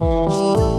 Oh.